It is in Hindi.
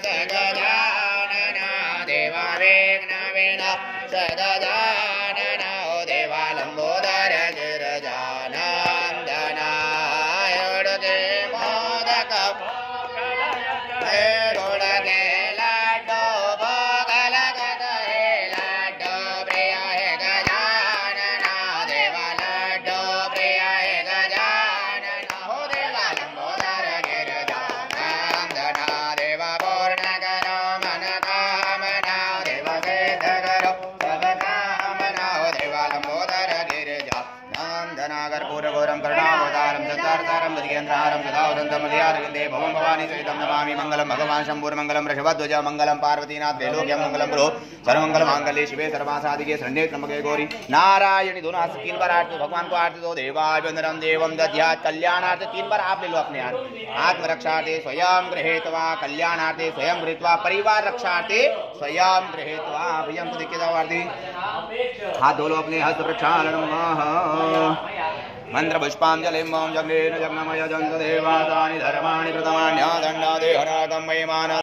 गजानन देवा वेदन देवालम्बोदर गजानन्दनाय देवोदक कर्पूरघोरं करुणावतारं भगवान् शम्भुर्मङ्गलं वृषभध्वज मङ्गलं पार्वतीनाथ शिवे सर्वासादिके शरण्ये त्र्यम्बके गौरी। नारायणी हाथ तीन बार दो भगवान को आरती दो देवाय देवम दध्यात कल्याणार्थ तीन बार आप ले लो अपने हाथ स्वयं कल्याणार्थे स्वयं परिवार स्वयं जाओ आरती हाथ धो लो अपने, हस्त प्रक्षालन मंत्र पुष्पांजलिं मम जग्नेन जग्नमय जन्त देवातानि धर्माणि प्रथमान्या दण्डादेहनाथं मयिमान